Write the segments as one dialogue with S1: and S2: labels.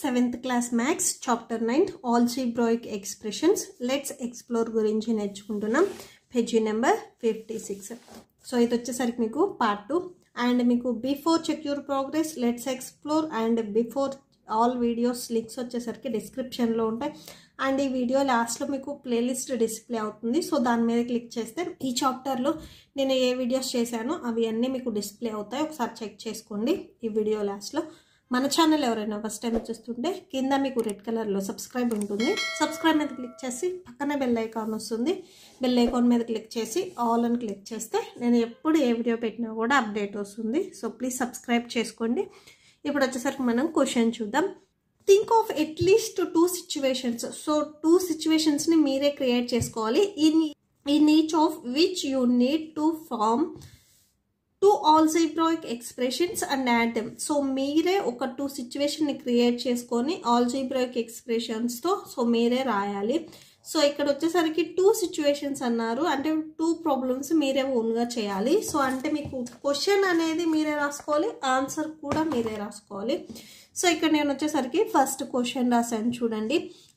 S1: Seventh class maths chapter nine algebraic expressions let's explore గురించి నేర్చుకుంటున్నాం. Page number fifty six so ఇది వచ్చేసరికి మీకు పార్ట్ టూ అండ్ మీకు before secure progress let's explore and before all videos links వచ్చేసరికి డిస్క్రిప్షన్లో ఉంటాయి. అండ్ ఈ వీడియో లాస్ట్లో మీకు ప్లేలిస్ట్ డిస్ప్లే అవుతుంది. సో దాని మీద క్లిక్ చేస్తే ఈ చాప్టర్లో నేను ఏ వీడియోస్ చేశానో అవి అన్నీ మీకు డిస్ప్లే అవుతాయి. ఒకసారి చెక్ చేసుకోండి ఈ వీడియో లాస్ట్లో మన ఛానల్ ఎవరైనా ఫస్ట్ టైం చూస్తుంటే కింద మీకు రెడ్ కలర్లో సబ్స్క్రైబ్ ఉంటుంది. సబ్స్క్రైబ్ మీద క్లిక్ చేసి పక్కనే బెల్ ఐకాన్ వస్తుంది. బెల్ ఐకాన్ మీద క్లిక్ చేసి ఆల్ అని క్లిక్ చేస్తే నేను ఎప్పుడు ఏ వీడియో పెట్టినా కూడా అప్డేట్ వస్తుంది. సో ప్లీజ్ సబ్స్క్రైబ్ చేసుకోండి. ఇప్పుడు వచ్చేసరికి మనం క్వశ్చన్ చూద్దాం. Think of at least two situations so two సిచ్యువేషన్స్ని మీరే క్రియేట్ చేసుకోవాలి. In in each of which you need to form two algebraic expressions and add them so మీరే ఒక టూ సిచ్యువేషన్ని క్రియేట్ చేసుకొని ఆల్జీబ్రాయిక్ ఎక్స్ప్రెషన్స్తో సో మీరే రాయాలి సో ఇక్కడ వచ్చేసరికి టూ సిచ్యువేషన్స్ అన్నారు అంటే టూ ప్రాబ్లమ్స్ మీరే ఓన్గా చేయాలి సో అంటే మీకు క్వశ్చన్ అనేది మీరే రాసుకోవాలి ఆన్సర్ కూడా మీరే రాసుకోవాలి సో ఇక్కడ నేను వచ్చేసరికి ఫస్ట్ క్వశ్చన్ రాశాను చూడండి.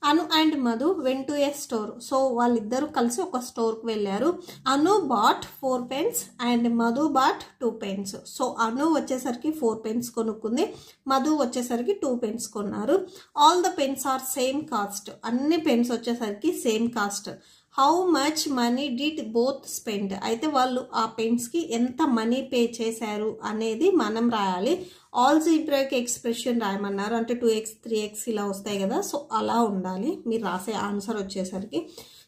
S1: Anu and Madhu went to a store so వాళ్ళిద్దరూ కలిసి ఒక స్టోర్కి వెళ్ళారు. Anu bought four pens and Madhu bought two pens so Anu వచ్చేసరికి ఫోర్ పెన్స్ కొనుక్కుంది. మధు వచ్చేసరికి టూ పెన్స్ కొన్నారు. All the pens are same cost అన్ని పెన్స్ వచ్చేసరికి same cost how much money did both spend అయితే వాళ్ళు ఆ పెన్స్కి ఎంత మనీ పే చేశారు అనేది మనం రాయాలి. ఆల్ జీబ్రాక్ ఎక్స్ప్రెషన్ రాయమన్నారు. అంటే టూ ఎక్స్ త్రీ ఎక్స్ ఇలా వస్తాయి కదా. సో అలా ఉండాలి. మీరు రాసే ఆన్సర్ వచ్చేసరికి.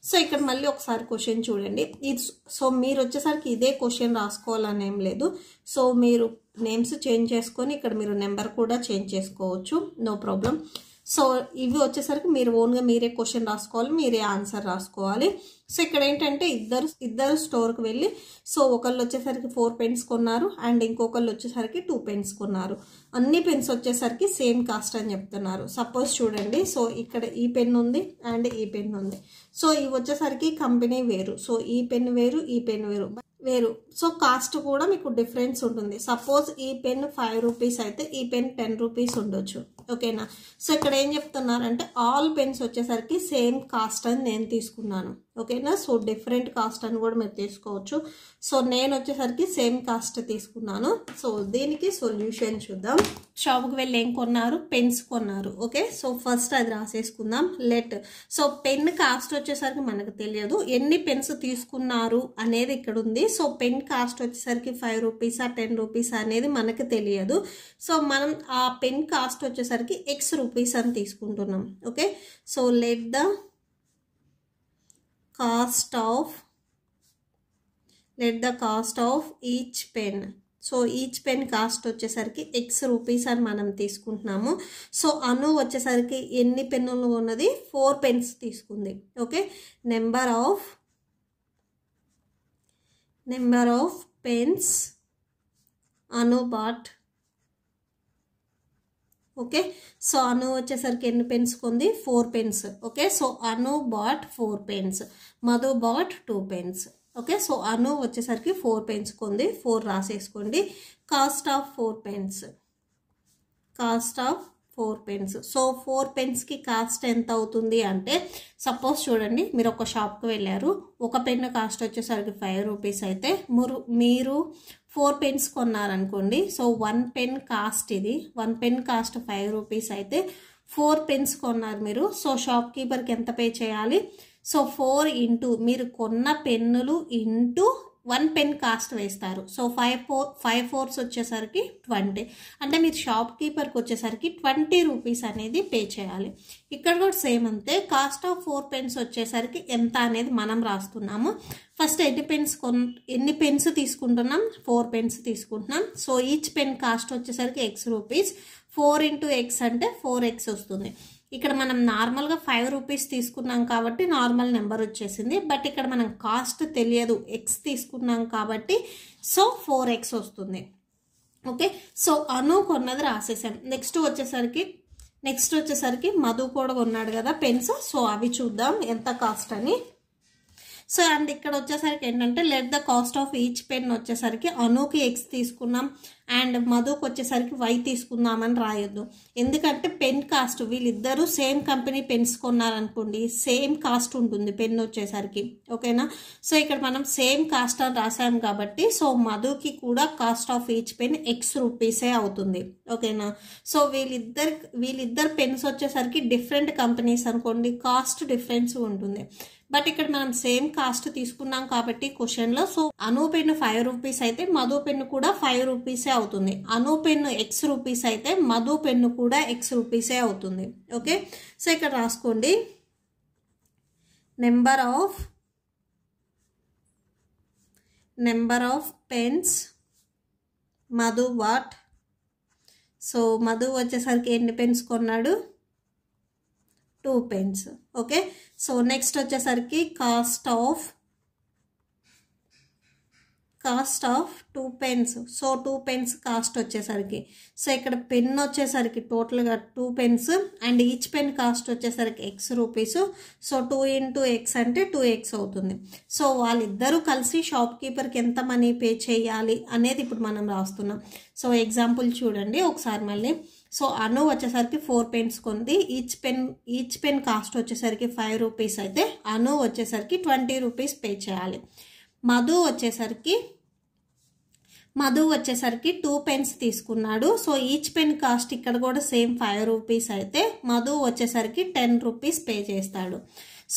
S1: సో ఇక్కడ మళ్ళీ ఒకసారి క్వశ్చన్ చూడండి. ఇది సో మీరు వచ్చేసరికి ఇదే క్వశ్చన్ రాసుకోవాలని ఏం లేదు. సో మీరు నేమ్స్ చేంజ్ చేసుకొని ఇక్కడ మీరు నెంబర్ కూడా చేంజ్ చేసుకోవచ్చు. నో ప్రాబ్లం సో ఇవి వచ్చేసరికి మీరు ఓన్గా మీరే క్వశ్చన్ రాసుకోవాలి మీరే ఆన్సర్ రాసుకోవాలి. సో ఇక్కడ ఏంటంటే ఇద్దరు ఇద్దరు స్టోర్కి వెళ్ళి సో ఒకళ్ళు వచ్చేసరికి ఫోర్ పెన్స్ కొన్నారు అండ్ ఇంకొకళ్ళు వచ్చేసరికి టూ పెన్స్ కొన్నారు. అన్ని పెన్స్ వచ్చేసరికి సేమ్ కాస్ట్ అని చెప్తున్నారు. సపోజ్ చూడండి సో ఇక్కడ ఈ పెన్ ఉంది అండ్ ఈ పెన్ ఉంది. సో ఇవి వచ్చేసరికి కంపెనీ వేరు. సో ఈ పెన్ వేరు ఈ పెన్ వేరు వేరు. సో కాస్ట్ కూడా మీకు డిఫరెన్స్ ఉంటుంది. సపోజ్ ఈ పెన్ ఫైవ్ రూపీస్ అయితే ఈ పెన్ టెన్ రూపీస్ ఉండొచ్చు. ఓకేనా? సో ఇక్కడ ఏం చెప్తున్నారంటే ఆల్ పెన్స్ వచ్చేసరికి సేమ్ కాస్ట్ అని నేను తీసుకున్నాను. ఓకేనా? సో డిఫరెంట్ కాస్ట్ అని కూడా మీరు తీసుకోవచ్చు. సో నేను వచ్చేసరికి సేమ్ కాస్ట్ తీసుకున్నాను. సో దీనికి సొల్యూషన్ చూద్దాం. షాప్కి వెళ్ళి ఏం కొన్నారు? పెన్స్ కొన్నారు. ఓకే? సో ఫస్ట్ అది రాసేసుకుందాం. లెట్ సో పెన్ కాస్ట్ వచ్చేసరికి మనకు తెలియదు. ఎన్ని పెన్స్ తీసుకున్నారు అనేది ఇక్కడ ఉంది. సో పెన్ కాస్ట్ వచ్చేసరికి ఫైవ్ రూపీసా టెన్ రూపీస్ అనేది మనకు తెలియదు. సో మనం ఆ పెన్ కాస్ట్ వచ్చేసరికి ఎక్స్ రూపీస్ అని తీసుకుంటున్నాం. Okay? So let the cost of let the cost of each pen. So each pen cost వచ్చేసరికి ఎక్స్ రూపీస్ అని మనం తీసుకుంటున్నాము. సో అను వచ్చేసరికి ఎన్ని పెన్నులు ఉన్నది? ఫోర్ పెన్స్ తీసుకుంది. Okay number of number of pens Anu bought okay? So Anu వచ్చేసరికి ఎన్ని పెన్స్ కొంది four pens okay? So Anu bought four pens Madhu bought two pens okay? So Anu వచ్చేసరికి ఫోర్ పెన్స్ కొంది four రాసేసుకోండి. Cost of four pens cost of four pens so four పెన్స్కి cost ఎంత అవుతుంది అంటే suppose చూడండి మీరు ఒక షాప్కి వెళ్ళారు. ఒక పెన్ కాస్ట్ వచ్చేసరికి ఫైవ్ రూపీస్ అయితే మీరు మీరు ఫోర్ పెన్స్ కొన్నారనుకోండి. సో వన్ పెన్ కాస్ట్ ఇది. One pen cost five rupees అయితే ఫోర్ పెన్స్ కొన్నారు మీరు. సో షాప్ కీపర్కి ఎంత పే చేయాలి? సో ఫోర్ ఇంటూ మీరు కొన్న పెన్నులు ఇంటూ వన్ పెన్ కాస్ట్ వేస్తారు. So five four five fours వచ్చేసరికి ట్వంటీ. అంటే మీరు షాప్ కీపర్కి వచ్చేసరికి ట్వంటీ రూపీస్ అనేది పే చేయాలి. ఇక్కడ కూడా సేమ్ అంతే. కాస్ట్ ఆఫ్ ఫోర్ పెన్స్ వచ్చేసరికి ఎంత అనేది మనం రాస్తున్నాము. ఫస్ట్ ఎన్ని పెన్స్ కొన్ ఎన్ని పెన్స్ తీసుకుంటున్నాం? ఫోర్ పెన్స్ తీసుకుంటున్నాం. సో ఈచ్ పెన్ కాస్ట్ వచ్చేసరికి x rupees. Four into x అంటే ఫోర్ ఎక్స్ వస్తుంది. ఇక్కడ మనం నార్మల్గా ఫైవ్ రూపీస్ తీసుకున్నాం కాబట్టి నార్మల్ నెంబర్ వచ్చేసింది. బట్ ఇక్కడ మనం కాస్ట్ తెలియదు. ఎక్స్ తీసుకున్నాం కాబట్టి సో ఫోర్ ఎక్స్ వస్తుంది. ఓకే? సో అను కొన్నది రాసేసాం. నెక్స్ట్ వచ్చేసరికి నెక్స్ట్ వచ్చేసరికి మధు కూడా కొన్నాడు కదా పెన్స్. సో అవి చూద్దాం ఎంత కాస్ట్ అని. సో అండ్ ఇక్కడ వచ్చేసరికి ఏంటంటే let the cost of each pen వచ్చేసరికి అనుకి ఎక్స్ తీసుకున్నాం. అండ్ మధుకు వచ్చేసరికి వై తీసుకుందామని రాయొద్దు. ఎందుకంటే పెన్ కాస్ట్ వీళ్ళిద్దరూ సేమ్ కంపెనీ పెన్స్ కొన్నారనుకోండి సేమ్ కాస్ట్ ఉంటుంది పెన్ వచ్చేసరికి. ఓకేనా? సో ఇక్కడ మనం సేమ్ కాస్ట్ అని రాసాం కాబట్టి సో మధుకి కూడా cost of each pen x రూపీసే అవుతుంది. ఓకేనా? సో వీళ్ళిద్దరు వీళ్ళిద్దరు పెన్స్ వచ్చేసరికి డిఫరెంట్ కంపెనీస్ అనుకోండి కాస్ట్ డిఫరెన్స్ ఉంటుంది. బట్ ఇక్కడ మనం సేమ్ కాస్ట్ తీసుకున్నాం కాబట్టి క్వశ్చన్లో so Anu pen five rupees అయితే మధు పెన్ను కూడా ఫైవ్ రూపీసే అవుతుంది. అను పెన్ను ఎక్స్ రూపీస్ అయితే మధు పెన్ను కూడా ఎక్స్ రూపీసే అవుతుంది. ఓకే? సో ఇక్కడ రాసుకోండి. Number of number of pens Madhu what so Madhu వచ్చేసరికి ఎన్ని పెన్స్ కొన్నాడు? Two pens okay? So next వచ్చేసరికి cost of cost of two pens. So two pens cost వచ్చేసరికి. సో ఇక్కడ పెన్ వచ్చేసరికి టోటల్గా two pens and each pen cost వచ్చేసరికి x rupees. So two into x అంటే టూ ఎక్స్ అవుతుంది. So వాళ్ళిద్దరూ కలిసి షాప్ కీపర్కి ఎంత మనీ పే చేయాలి అనేది ఇప్పుడు మనం రాస్తున్నాం. సో ఎగ్జాంపుల్ చూడండి ఒకసారి మళ్ళీ. సో అను వచ్చేసరికి ఫోర్ పెన్స్ కొంది. Each pen each pen cost వచ్చేసరికి ఫైవ్ రూపీస్ అయితే అను వచ్చేసరికి ట్వంటీ రూపీస్ పే చేయాలి. మధు వచ్చేసరికి మధు వచ్చేసరికి టూ పెన్స్ తీసుకున్నాడు. సో ఈచ్ పెన్ కాస్ట్ ఇక్కడ కూడా సేమ్ ఫైవ్ రూపీస్ అయితే మధు వచ్చేసరికి టెన్ రూపీస్ పే చేస్తాడు.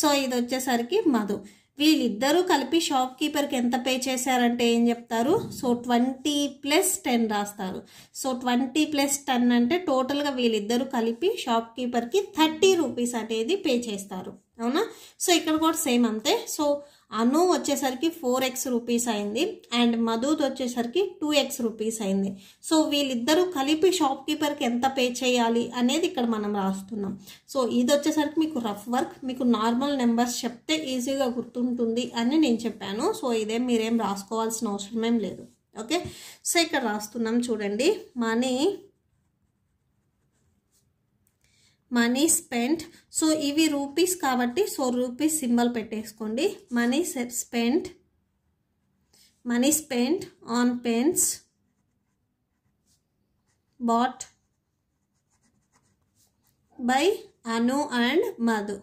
S1: సో ఇది వచ్చేసరికి మధు. వీళ్ళిద్దరూ కలిపి షాప్ కీపర్కి ఎంత పే చేశారంటే ఏం చెప్తారు? సో ట్వంటీ ప్లస్ టెన్ రాస్తారు. సో ట్వంటీ ప్లస్ టెన్ అంటే టోటల్గా వీళ్ళిద్దరూ కలిపి షాప్ కీపర్కి థర్టీ రూపీస్ అనేది పే చేస్తారు. అవునా? సో ఇక్కడ కూడా సేమ్ అంతే. సో అను వచ్చేసరికి ఫోర్ ఎక్స్ రూపీస్ అయింది అండ్ మధుద్ వచ్చేసరికి టూ ఎక్స్ రూపీస్ అయింది. సో వీళ్ళిద్దరూ కలిపి షాప్ కీపర్కి ఎంత పే చేయాలి అనేది ఇక్కడ మనం రాస్తున్నాం. సో ఇది వచ్చేసరికి మీకు రఫ్ వర్క్ మీకు నార్మల్ నెంబర్స్ చెప్తే ఈజీగా గుర్తుంటుంది అని నేను చెప్పాను. సో ఇదేం మీరేం రాసుకోవాల్సిన అవసరం ఏం లేదు. ఓకే? సో ఇక్కడ రాస్తున్నాం చూడండి. Money money spent. సో ఇవి రూపీస్ కాబట్టి సో రూపీస్ సింబల్ పెట్టేసుకోండి. Money spent. Money spent on pens. Bought. By Anu and Madhu.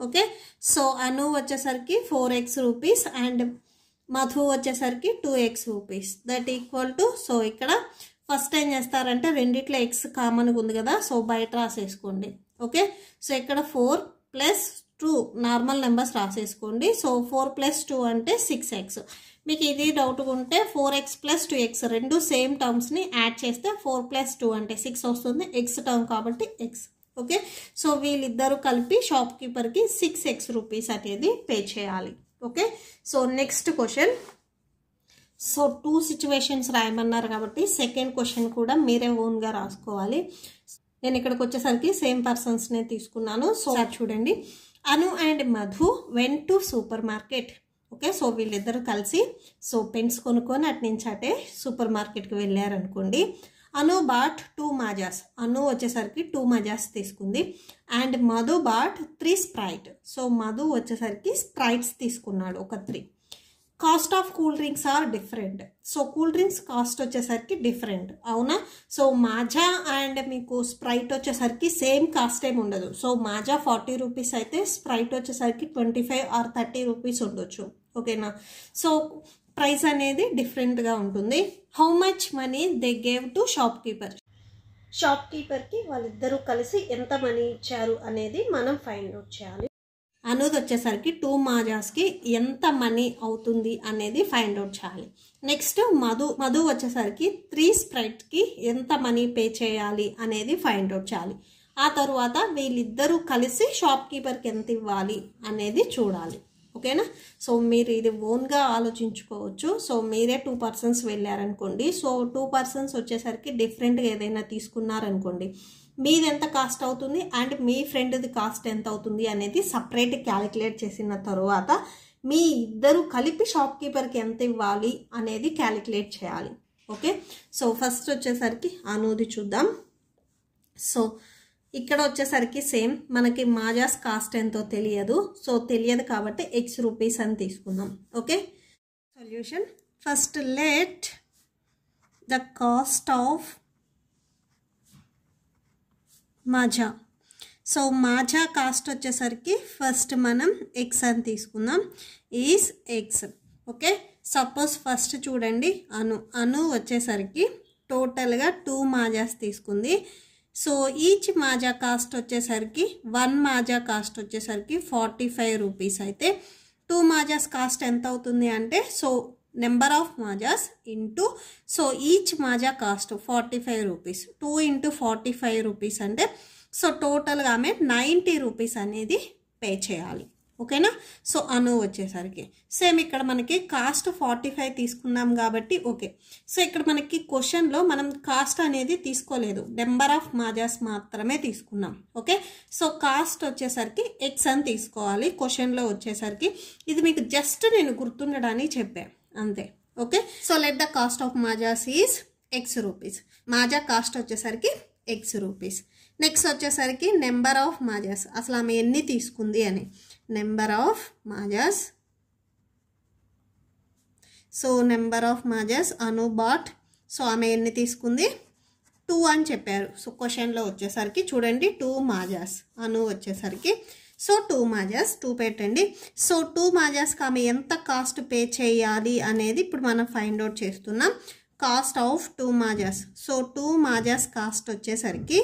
S1: Okay? So Anu వచ్చేసరికి four x rupees and Madhu వచ్చేసరికి two x rupees that equal to so ఇక్కడ first ఏం చేస్తారంటే రెండిట్లో X కామన్గా ఉంది కదా సో బయట రాసేసుకోండి ఓకే సో ఇక్కడ four plus two normal numbers రాసేసుకోండి. So four plus two అంటే సిక్స్ ఎక్స్ మీకు ఇది డౌట్గా ఉంటే four x plus two x రెండు సేమ్ టర్మ్స్ని యాడ్ చేస్తే ఫోర్ ప్లస్ టూ అంటే సిక్స్ వస్తుంది ఎక్స్ టర్మ్ కాబట్టి ఎక్స్ ఓకే సో వీళ్ళిద్దరూ కలిపి షాప్ కీపర్కి సిక్స్ ఎక్స్ రూపీస్ అనేది పే చేయాలి. Okay so next question so two situations రాయమన్నారు కాబట్టి సెకండ్ క్వశ్చన్ కూడా మీరే ఓన్గా రాసుకోవాలి. నేను ఇక్కడికి వచ్చేసరికి సేమ్ పర్సన్స్నే తీసుకున్నాను. సో చూడండి. Anu and Madhu went to super market okay so వీళ్ళిద్దరూ కలిసి సో పెన్స్ కొనుక్కొని అటు నుంచి అటే సూపర్ మార్కెట్కి వెళ్ళారనుకోండి. Anu bought two Maazas. అను వచ్చేసరికి టూ మాజాస్ తీసుకుంది. And Madhu bought three Sprite. So Madhu వచ్చేసరికి స్ప్రైట్స్ తీసుకున్నాడు ఒక three. Cost of cool drinks are different. So cool drinks cost వచ్చేసరికి డిఫరెంట్. అవునా? సో మాజా అండ్ మీకు స్ప్రైట్ వచ్చేసరికి సేమ్ కాస్ట్ ఏమి ఉండదు. సో మాజా ఫార్టీ రూపీస్ అయితే స్ప్రైట్ వచ్చేసరికి twenty five or thirty rupees ఉండొచ్చు. ఓకేనా? సో ప్రైస్ అనేది డిఫరెంట్గా ఉంటుంది. How much money they gave to shopkeeper shop కీపర్కి వాళ్ళిద్దరూ కలిసి ఎంత మనీ ఇచ్చారు అనేది మనం ఫైండ్ అవుట్ చేయాలి. అనుది వచ్చేసరికి టూ మాజాస్కి ఎంత మనీ అవుతుంది అనేది ఫైండ్ అవుట్ చేయాలి. నెక్స్ట్ మధు మధు వచ్చేసరికి త్రీ స్ప్రైట్కి ఎంత మనీ పే చేయాలి అనేది ఫైండ్ అవుట్ చేయాలి. ఆ తర్వాత వీళ్ళిద్దరూ కలిసి షాప్ కీపర్కి ఎంత ఇవ్వాలి అనేది చూడాలి. ఓకేనా? సో మీరు ఇది ఓన్గా ఆలోచించుకోవచ్చు. సో మీరే టూ పర్సన్స్ వెళ్ళారనుకోండి. సో టూ పర్సన్స్ వచ్చేసరికి డిఫరెంట్గా ఏదైనా తీసుకున్నారనుకోండి మీది ఎంత కాస్ట్ అవుతుంది అండ్ మీ ఫ్రెండ్ది కాస్ట్ ఎంత అవుతుంది అనేది సపరేట్ క్యాలిక్యులేట్ చేసిన తర్వాత మీ ఇద్దరు కలిపి షాప్ కీపర్కి ఎంత ఇవ్వాలి అనేది క్యాలిక్యులేట్ చేయాలి. ఓకే? సో ఫస్ట్ వచ్చేసరికి అనూది చూద్దాం. సో ఇక్కడ వచ్చేసరికి సేమ్ మనకి మాజాస్ కాస్ట్ ఎంతో తెలియదు. సో తెలియదు కాబట్టి ఎక్స్ రూపీస్ అని తీసుకుందాం. Okay? Solution first let the cost of Maaza. So Maaza cost వచ్చేసరికి ఫస్ట్ మనం ఎక్స్ అని తీసుకుందాం. Is x okay? Suppose first చూడండి. అను. అను వచ్చేసరికి టోటల్గా టూ మాజాస్ తీసుకుంది. సో ఈచ్ మాజా కాస్ట్ వచ్చేసరికి వన్ మాజా కాస్ట్ వచ్చేసరికి ఫార్టీ ఫైవ్ రూపీస్ అయితే టూ మాజాస్ కాస్ట్ ఎంత అవుతుంది అంటే so number of Maazas into so each Maaza cost forty five rupees two into forty five rupees అంటే సో టోటల్గా ఆమె నైంటీ రూపీస్ అనేది పే చేయాలి. ఓకేనా? సో అను వచ్చేసరికి. సేమ్ ఇక్కడ మనకి కాస్ట్ ఫార్టీ ఫైవ్ తీసుకున్నాం కాబట్టి ఓకే. సో ఇక్కడ మనకి క్వశ్చన్లో మనం కాస్ట్ అనేది తీసుకోలేదు. నెంబర్ ఆఫ్ మాజాస్ మాత్రమే తీసుకున్నాం. ఓకే? సో కాస్ట్ వచ్చేసరికి ఎక్స్ అని తీసుకోవాలి. క్వశ్చన్లో వచ్చేసరికి. ఇది మీకు జస్ట్ నేను గుర్తుండడానికి చెప్పాను అంతే. Okay? So let the cost of Maazas is x rupees. Maaza cost వచ్చేసరికి ఎక్స్ రూపీస్. నెక్స్ట్ వచ్చేసరికి నెంబర్ ఆఫ్ మాజాస్. అసలు ఆమె ఎన్ని తీసుకుంది అని. Number of Maazas so number of Maazas Anu bought so ఆమె ఎన్ని తీసుకుంది? టూ అని చెప్పారు. సో క్వశ్చన్లో వచ్చేసరికి చూడండి టూ మాజాస్ అను వచ్చేసరికి. సో టూ మాజాస్ టూ పెట్టండి. సో టూ మాజాస్కి ఆమె ఎంత కాస్ట్ పే చేయాలి అనేది ఇప్పుడు మనం ఫైండ్ అవుట్ చేస్తున్నాం. Cost of two Maazas so two Maazas cost వచ్చేసరికి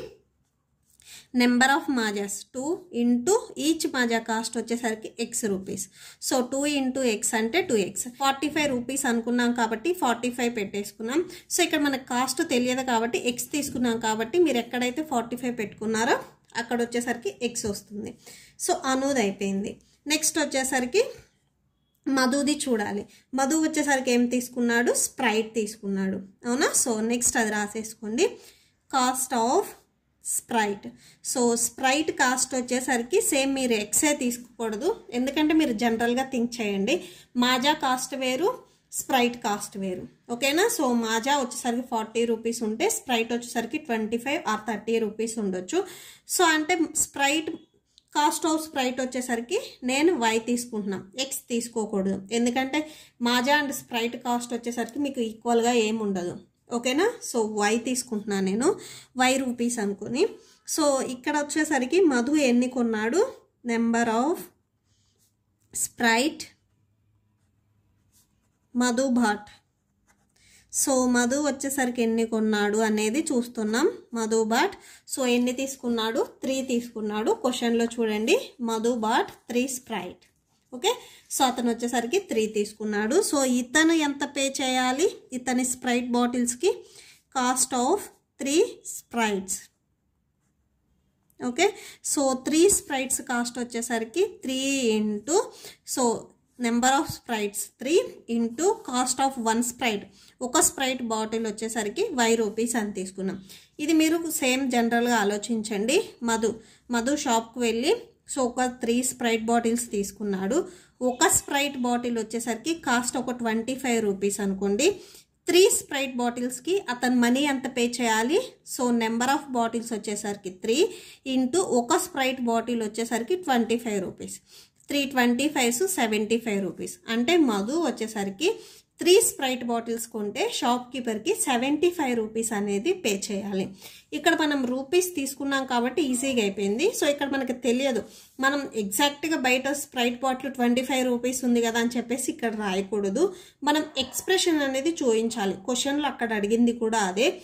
S1: number of Maazas two into each Maaza cost వచ్చేసరికి x rupees. So two into x అంటే two x forty five rupees అనుకున్నాం కాబట్టి ఫార్టీ ఫైవ్ పెట్టేసుకున్నాం. So ఇక్కడ మనకు cost తెలియదు కాబట్టి ఎక్స్ తీసుకున్నాం కాబట్టి మీరు ఎక్కడైతే ఫార్టీ ఫైవ్ పెట్టుకున్నారో అక్కడ వచ్చేసరికి ఎక్స్ వస్తుంది. సో అనుది అయిపోయింది. నెక్స్ట్ వచ్చేసరికి మధుది చూడాలి. మధు వచ్చేసరికి ఏం తీసుకున్నాడు? స్ప్రైట్ తీసుకున్నాడు. అవునా? సో నెక్స్ట్ అది రాసేసుకోండి. Cost of Sprite. So Sprite cost వచ్చేసరికి సేమ్ మీరు ఎక్సే తీసుకోకూడదు. ఎందుకంటే మీరు జనరల్గా థింక్ చేయండి. మాజా కాస్ట్ వేరు స్ప్రైట్ కాస్ట్ వేరు. ఓకేనా? సో మాజా వచ్చేసరికి ఫార్టీ రూపీస్ ఉంటే స్ప్రైట్ వచ్చేసరికి twenty five or thirty rupees ఉండొచ్చు. సో అంటే స్ప్రైట్ కాస్ట్ ఆఫ్ స్ప్రైట్ వచ్చేసరికి నేను వై తీసుకుంటున్నాను ఎక్స్ తీసుకోకూడదు. ఎందుకంటే మాజా అండ్ స్ప్రైట్ కాస్ట్ వచ్చేసరికి మీకు ఈక్వల్గా ఏమి ఉండదు. ఓకేనా? సో వై తీసుకుంటున్నాను నేను. వై రూపీస్ అనుకుని. సో ఇక్కడ వచ్చేసరికి మధు ఎన్ని కొన్నాడు? Number of Sprite Madhu bought so Madhu వచ్చేసరికి ఎన్ని కొన్నాడు అనేది చూస్తున్నాం. మధు భాట్ సో ఎన్ని తీసుకున్నాడు? త్రీ తీసుకున్నాడు. క్వశ్చన్లో చూడండి. Madhu bought three Sprite okay? So అతను వచ్చేసరికి త్రీ తీసుకున్నాడు. సో ఇతను ఎంత పే చేయాలి? ఇతని Sprite బాటిల్స్కి cost of three Sprites okay? So three Sprites cost వచ్చేసరికి three into so number of Sprites three into cost of one Sprite ఒక Sprite bottle వచ్చేసరికి వై రూపీస్ అని తీసుకున్నాం. ఇది మీరు సేమ్ జనరల్గా ఆలోచించండి. మధు మధు షాప్కి వెళ్ళి సో ఒక త్రీ స్ప్రైట్ బాటిల్స్ తీసుకున్నాడు. ఒక స్ప్రైట్ బాటిల్ వచ్చేసరికి కాస్ట్ ఒక ట్వంటీ ఫైవ్ రూపీస్ అనుకోండి. త్రీ స్ప్రైట్ బాటిల్స్కి అతను మనీ ఎంత పే చేయాలి? సో నెంబర్ ఆఫ్ బాటిల్స్ వచ్చేసరికి త్రీ ఇంటూ ఒక స్ప్రైట్ బాటిల్ వచ్చేసరికి twenty five rupees. Three twenty fives seventy five rupees. అంటే మధు వచ్చేసరికి త్రీ స్ప్రైట్ బాటిల్స్ కొంటే షాప్ కీపర్కి సెవెంటీ ఫైవ్ రూపీస్ అనేది పే చేయాలి. ఇక్కడ మనం రూపీస్ తీసుకున్నాం కాబట్టి ఈజీగా అయిపోయింది. సో ఇక్కడ మనకి తెలియదు. మనం ఎగ్జాక్ట్గా బయట Sprite bottle twenty five rupees ఉంది కదా అని చెప్పేసి ఇక్కడ రాయకూడదు. మనం ఎక్స్ప్రెషన్ అనేది చూపించాలి క్వశ్చన్లో అక్కడ అడిగింది కూడా అదే.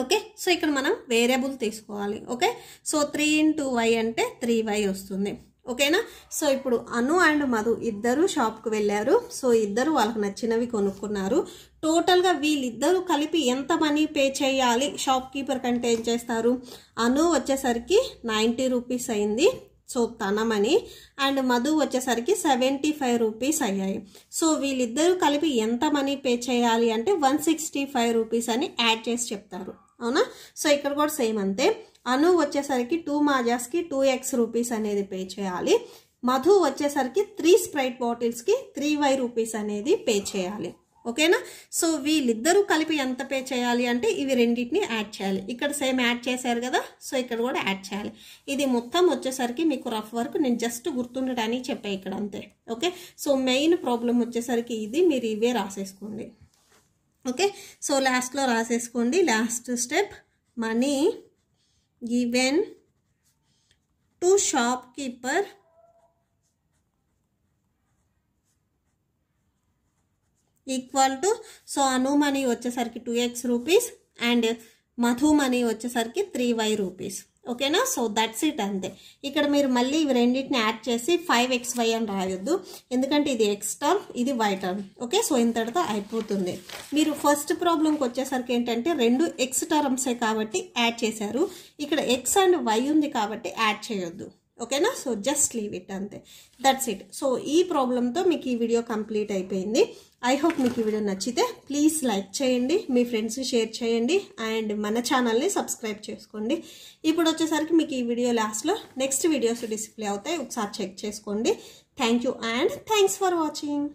S1: ఓకే? సో ఇక్కడ మనం వేరియబుల్ తీసుకోవాలి. Okay? So three into y అంటే త్రీ వై వస్తుంది. ఓకేనా? సో ఇప్పుడు అను అండ్ మధు ఇద్దరు షాప్కి వెళ్ళారు. సో ఇద్దరు వాళ్ళకి నచ్చినవి కొనుక్కున్నారు. టోటల్గా వీళ్ళిద్దరూ కలిపి ఎంత మనీ పే చేయాలి? షాప్ కీపర్ కంటే ఏం చేస్తారు? అను వచ్చేసరికి నైంటీ రూపీస్ అయింది. సో తన మనీ. అండ్ మధు వచ్చేసరికి సెవెంటీ ఫైవ్ రూపీస్ అయ్యాయి. సో వీళ్ళిద్దరూ కలిపి ఎంత మనీ పే చేయాలి అంటే వన్ సిక్స్టీ ఫైవ్ రూపీస్ అని యాడ్ చేసి చెప్తారు. అవునా? సో ఇక్కడ కూడా సేమ్ అంతే. అను వచ్చేసరికి టూ మాజాస్కి టూ ఎక్స్ రూపీస్ అనేది పే చేయాలి. మధు వచ్చేసరికి త్రీ స్ప్రైట్ బాటిల్స్కి త్రీ వై రూపీస్ అనేది పే చేయాలి. ఓకేనా? సో వీళ్ళిద్దరూ కలిపి ఎంత పే చేయాలి అంటే ఇవి రెండింటిని యాడ్ చేయాలి. ఇక్కడ సేమ్ యాడ్ చేశారు కదా సో ఇక్కడ కూడా యాడ్ చేయాలి. ఇది మొత్తం వచ్చేసరికి మీకు రఫ్ వర్క్ నేను జస్ట్ గుర్తుండడానికి చెప్పాను ఇక్కడ అంతే. ఓకే? సో మెయిన్ ప్రాబ్లం వచ్చేసరికి ఇది మీరు ఇవే రాసేసుకోండి. ఓకే? సో లాస్ట్లో రాసేసుకోండి. Last step money given to shop keeper equal to so Anu money వచ్చేసరికి two x rupees and Madhu money వచ్చేసరికి త్రీ వై రూపీస్ ఓకేనా? సో దట్స్ ఇట్ అంతే. ఇక్కడ మీరు మళ్ళీ ఇవి రెండింటిని యాడ్ చేసి ఫైవ్ ఎక్స్ వై అని రాయొద్దు. ఎందుకంటే ఇది ఎక్స్ టర్మ్ ఇది వై టర్మ్ ఓకే? సో ఇంతటితో అయిపోతుంది. మీరు ఫస్ట్ ప్రాబ్లంకి వచ్చేసరికి ఏంటంటే రెండు ఎక్స్ టర్మ్సే కాబట్టి యాడ్ చేశారు. ఇక్కడ ఎక్స్ అండ్ వై ఉంది కాబట్టి యాడ్ చేయొద్దు. ఓకేనా? సో జస్ట్ లీవ్ ఇట్ అంతే. దట్స్ ఇట్ సో ఈ ప్రాబ్లంతో మీకు ఈ వీడియో కంప్లీట్ అయిపోయింది. ఐ హోప్ మీకు ఈ వీడియో నచ్చితే ప్లీజ్ లైక్ చేయండి మీ ఫ్రెండ్స్ షేర్ చేయండి అండ్ మన ఛానల్ని సబ్స్క్రైబ్ చేసుకోండి. ఇప్పుడు వచ్చేసరికి మీకు ఈ వీడియో లాస్ట్లో నెక్స్ట్ వీడియోస్ డిస్ప్లే అవుతాయి. ఒకసారి చెక్ చేసుకోండి. Thank you and thanks for watching